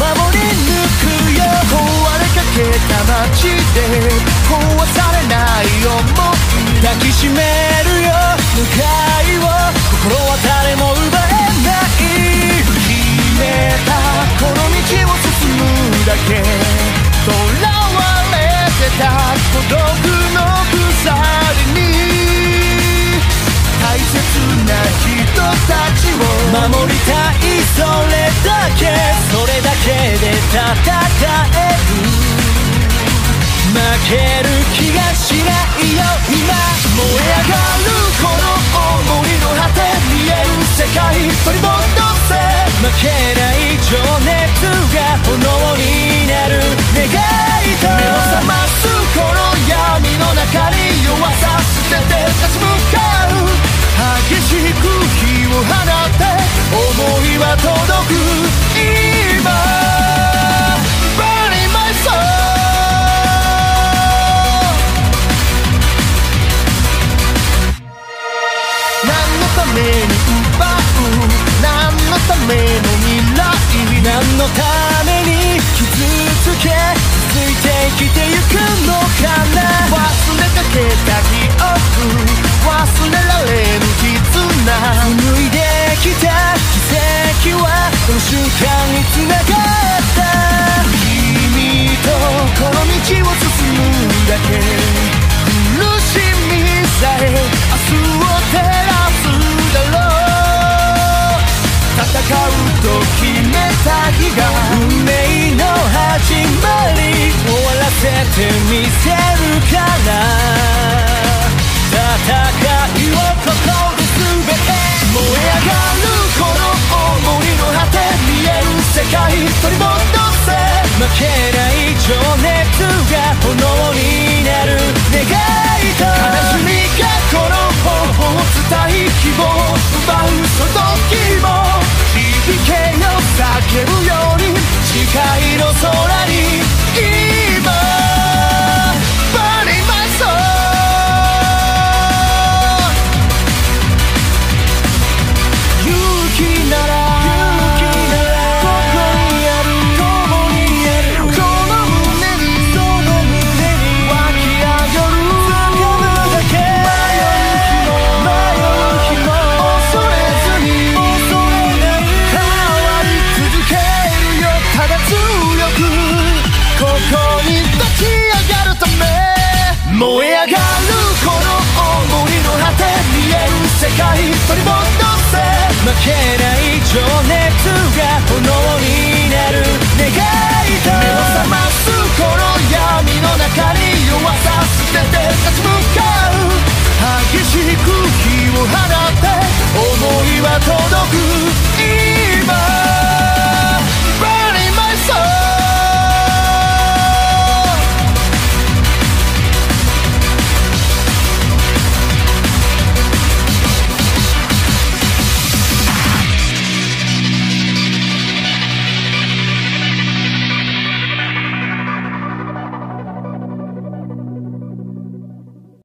守り抜くよ。壊れかけた街で壊されない想い抱きしめと決めた日が運命の始まり。終わらせてみせるか。らここに立ち上がるため燃え上がるこの想いの果て見える世界取り戻せ負ける